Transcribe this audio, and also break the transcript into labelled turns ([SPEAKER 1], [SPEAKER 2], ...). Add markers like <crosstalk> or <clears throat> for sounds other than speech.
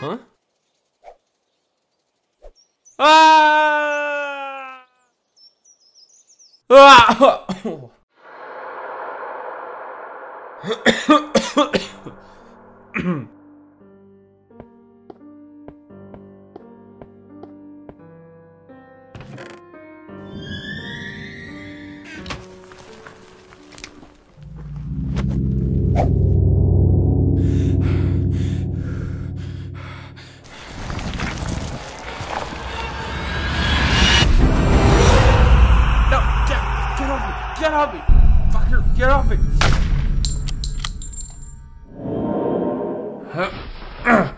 [SPEAKER 1] Huh? Ah! Ah! Get off me! Fucker, get off me! <sniffs> <clears throat>